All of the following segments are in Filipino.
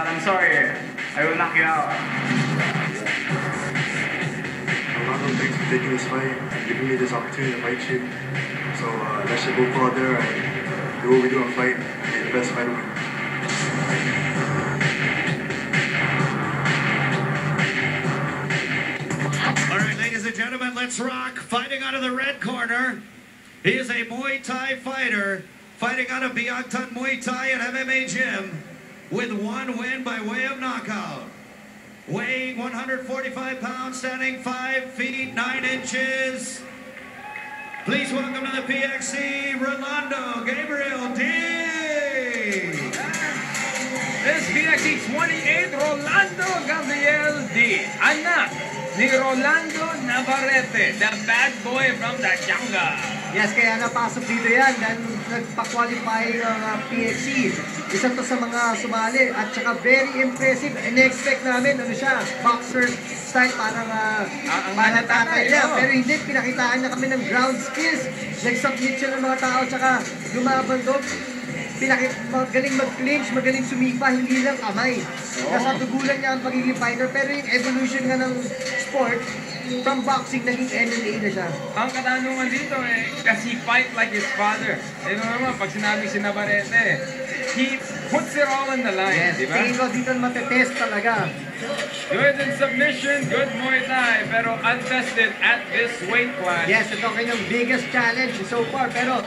but I'm sorry. I will knock you out. Ronaldo, thanks for taking this fight and giving me this opportunity to fight you. So uh, let's just go out there and do what we do and fight. Be the best fighter win. All right, ladies and gentlemen, let's rock. Fighting out of the red corner, he is a Muay Thai fighter, fighting out of Biagtan Muay Thai and MMA gym, with one win by way of knockout. Weighing 145 pounds, standing 5 feet 9 inches. Please welcome to the PXC, Rolando Gabriel D. This PXC 28, Rolando Gabriel D. Anak ni Rolando Navarrete, the bad boy from the jungle. Yes, kaya napasok dito yan dahil nagpa-qualify ng uh, PXC. Isa to sa mga sumali at saka very impressive. In-expect namin ano siya, boxer style parang uh, Ah, ang parang tatay, tatay niya. oo. Pero hindi, pinakitaan niya kami ng ground skills. Nag-submit siya ng mga tao tsaka lumaban doon. Pinakit, magaling mag-clinch, magaling sumipa, hindi lang kamay. Nasa tugulan niya ang pagiging fighter. Pero yung evolution nga ng sport, from boxing, naging MMA na siya. Ang katanungan dito eh, kasi fight like his father. Eh naman, pag sinabi si Navarrete, he puts it all on the line, Yes, di ba? tingin ko dito matetest talaga. Good in submission, good Muay Thai, pero untested at this weight class. Yes, ito ang kanyang biggest challenge so far. Pero,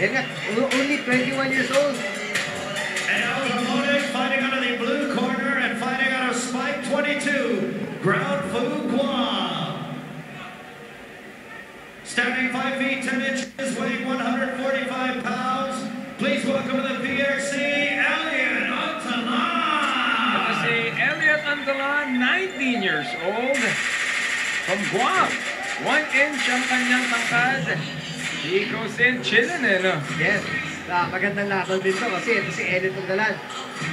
nga, only 21 years old. And 22, Ground Fu Guam. Standing 5 feet 10 inches, weighing 145 pounds. Please welcome to the PXC, Elliot Ito Antanan. si Elliot Andalan, 19 years old, from Guam. One inch ang kanyang tangkad. He goes in chilling eh, no? Yes, ah, magandang laban din to kasi ito si Elliot Undalan.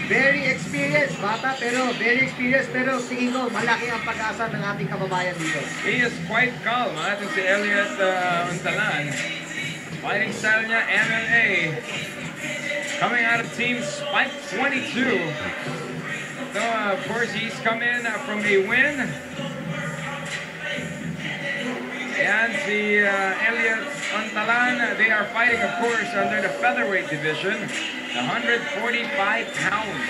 Very experienced, bata pero very experienced pero tingin ko malaki ang pag-asa ng ating kababayan dito. He is quite calm, ha? Ito si Elliot uh, Untalan. Fighting style niya, MMA. Coming out of Team Spike 22. So, uh, of course, he's come in uh, from a win. And si uh, Elliot Untalan, they are fighting, of course, under the featherweight division, 145 pounds.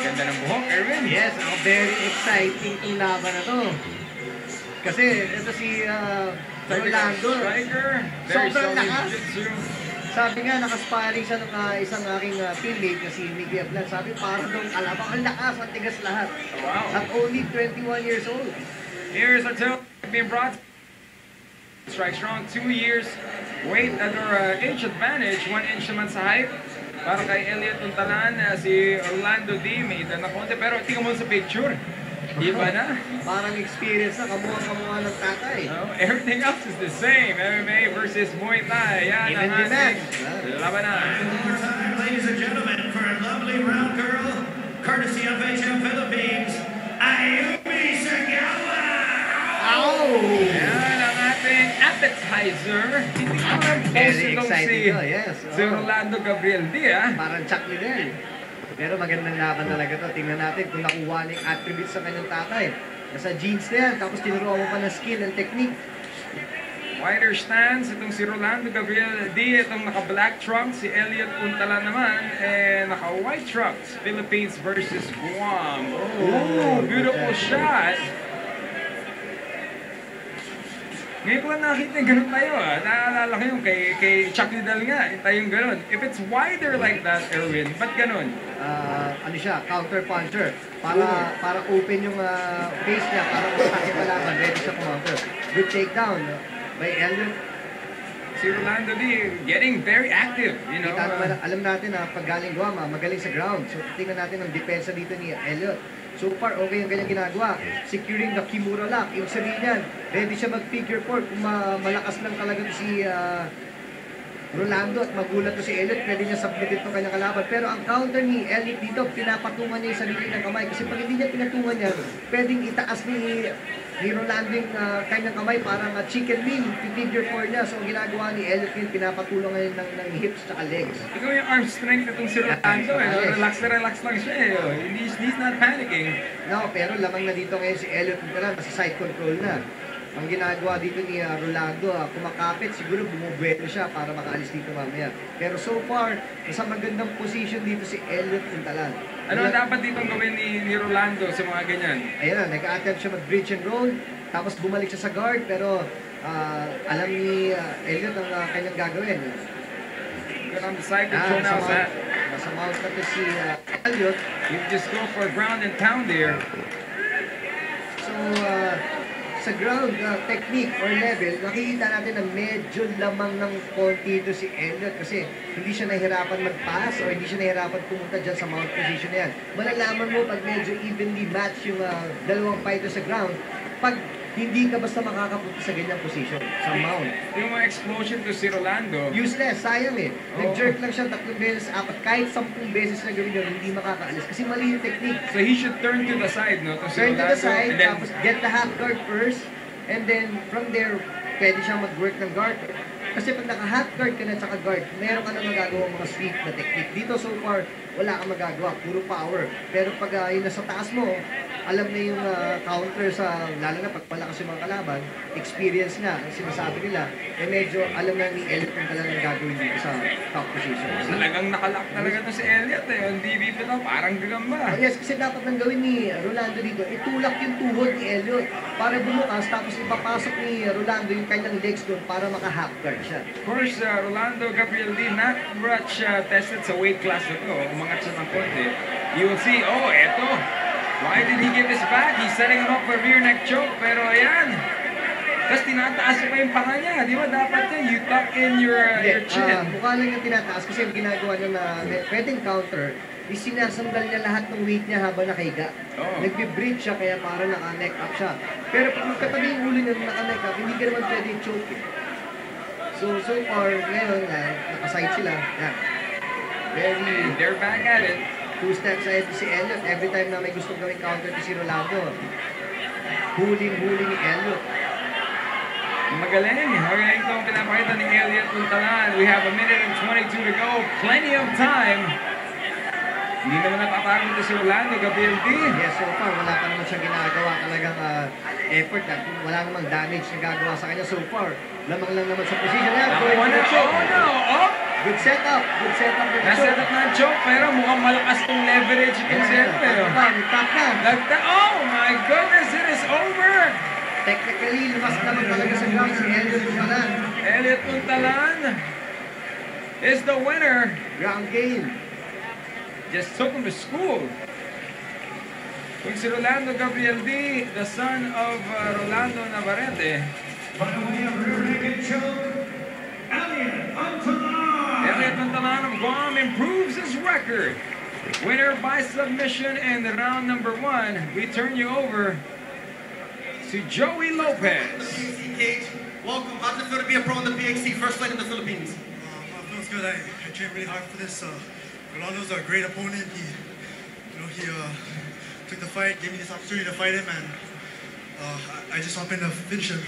Ganda ng buhok, Erwin. Yes, ako very exciting itong laban na to. Kasi ito si uh, Rolando. Striker. Very Sobrang lakas. jiu-jitsu. Sabi nga, nakasparing siya ng uh, isang aking uh, teammate na si Miggy Ablan. Sabi, parang nung kalabang ang lakas, ang tigas lahat. Wow. At only 21 years old. Here's our tale being brought. Strike strong, two years weight at or uh, inch advantage, one inch naman sa height. Para kay Elliot Untalan, uh, si Orlando D. May na konti. Pero tingnan mo sa picture. Iba na. Parang experience na, kamuha-kamuha ng tatay. Oh, everything else is the same. MMA versus Muay Thai. Yan Even ang the ating match. labanan. And one more time, ladies and gentlemen, for a lovely round girl, courtesy of HM Philippines, Ayumi Sagawa. Yan ang ating appetizer. Hindi ko alam kung Very exciting si, to, yes. si Oo. Rolando Gabriel D. ah. Parang Chuck Liddell. Pero magandang laban talaga to. Tingnan natin kung nakuha niya yung attributes sa kanyang tatay. Nasa genes na yan, tapos tinuruan mo pa ng skill and technique. Wider stance, itong si Rolando Gabriel D, itong naka-black trunks, si Elliot Untala naman, eh, naka-white trunks, Philippines versus Guam. Oh, beautiful shot. Ngayon ko nakita yung ganun tayo ah. Naalala ko yung kay, kay Chuck Liddell nga, tayong ganun. If it's wider like that, Erwin, ba't ganun? Ah, ano siya, counter puncher. Para para open yung ah, face niya, para masakit pa laban, ready siya counter. Good takedown by Elliot. Si Rolando D, getting very active, you know. Kita naman, uh, alam natin na pag galing Guam, ah, magaling sa ground. So tingnan natin ang depensa dito ni Elliot. So far, okay yung kanyang ginagawa. Securing the Kimura lock. Yung sabihin niyan, ready siya mag-figure four. Kung ma- malakas lang talaga si ah, Rolando at magulat to si Elliot, pwede niya submit itong kanyang kalaban. Pero ang counter ni Elliot dito, pinapatungan niya yung sarili ng kamay. Kasi pag hindi niya pinatungan niya, pwedeng itaas ni ni Rolando yung ah, kanyang kamay parang ah, chicken wing, figure four niya. So ang ginagawa ni Elliot yun, pinapatulong ngayon ng, ng hips tsaka legs. Ikaw yung arm strength itong si Rolando eh. Yes. Relax na relax lang siya eh. oh. He's, he's not panicking. No, pero lamang na dito ngayon si Elliot Quintana, nasa side control na. Ang ginagawa dito ni ah, Rolando, ah, kumakapit, siguro bumubuelo siya para makaalis dito mamaya. Pero so far, nasa magandang position dito si Elliot Quintalan. Ano ang dapat ditong gawin ni, ni Rolando sa mga ganyan? Ayun na, nag-attempt siya mag-bridge and roll, tapos bumalik siya sa guard, pero ah, alam ni ah, Elliot ang ah, kanyang gagawin. Good on the side Ah, control now, mount na to si ah, Elliot. You just go for ground and pound there. So, ah, sa ground ah, technique or level, nakikita natin na medyo lamang ng konti ito si Elliot kasi hindi siya nahirapan mag-pass o hindi siya nahirapan pumunta dyan sa mount position na yan. Malalaman mo pag medyo evenly match yung ah, dalawang fighter sa ground, pag hindi ka basta makakapunta sa ganyang position, sa mount. Yung mga explosion to si Rolando. Useless, sayang eh. Nag-jerk lang siya tatlong beses, apat, kahit sampung beses na gawin yun, hindi makakaalis kasi mali yung technique. So he should turn to the side, no? To si Turn to Rolando, the side, then tapos get the half guard first, and then from there, pwede siyang mag-work ng guard. Kasi pag naka-half guard ka na tsaka guard, meron ka na magagawa mga sweep na technique. Dito so far, wala kang magagawa, puro power. Pero pag uh, yung nasa taas mo, alam na yung ah, counter sa, lalo na pag malakas yung mga kalaban, experience na, ang sinasabi nila, eh medyo alam na ni Elliot kung talagang gagawin dito sa top position. talagang nakalock talaga to si Elliot eh. Yung DVP na parang gagamba. Oh, yes, kasi dapat nang gawin ni Rolando dito, itulak yung tuhod ni Elliot para bumukas, tapos ipapasok ni Rolando yung kanyang legs doon para maka-half guard. Of course, uh, Rolando Gabriel D, not much uh, tested sa weight class na to. Umangat siya ng konti. You will see, oh, eto. Why did he give his back? He's setting him up for rear neck choke. Pero ayan. Tapos tinataas pa yung panga niya. Di ba dapat yan? You tuck in your, uh, your chin. ah, mukha lang yung tinataas kasi yung ginagawa niya na pwedeng counter, is sinasandal niya lahat ng weight niya habang nakahiga. Oo. Nagbe-bridge siya kaya para naka-neck up siya. Pero pag magkatabi yung ulo niya na naka-neck up, hindi ka naman pwede choke eh. So, so far, ngayon, uh, nakaside sila. Yan. Very They're back at it. two steps ahead si Elliot. Every time na may gustong gawing counter to si Rolando, huling-huli ni Elliot. Magaling. Magaling itong pinapakita ni Elliot Puntalan. We have a minute and 22 to go. Plenty of time. Hindi naman natatalo ito si Rolando Gabriel D. Yes, so far, wala pa naman siyang ginagawa talagang ah, effort. At wala namang damage na gagawa sa kanya so far. Lamang lang naman sa position niya. Going Nakuha na. Oh no! Oh! Good setup. Good setup Nasa choke. up na ang choke pero mukhang malakas tong leverage itong si Ayan, Elliot. tap na, na. Oh my goodness, it is over! Technically, lumas naman talaga sa ground si Elliot Bumalan. Elliot Puntalan is the winner. Ground game. Just took him to school. Kung si Rolando Gabriel D, the son of uh, Rolando Navarrete, By way of rear naked choke, Elliot Antonin. Elliot Puntalan of Guam improves his record. Winner by submission in round number one. We turn you over to Joey Lopez. PXC Cage. Welcome. How's it feel to be a pro in the PXC? First fight in the Philippines. It feels good. I, I trained really hard for this. Uh, Rolando's a great opponent. He, you know, he uh, took the fight, gave me this opportunity to fight him, and uh, I I just happened to finish him.